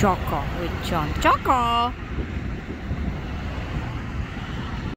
Choco with John. Choco!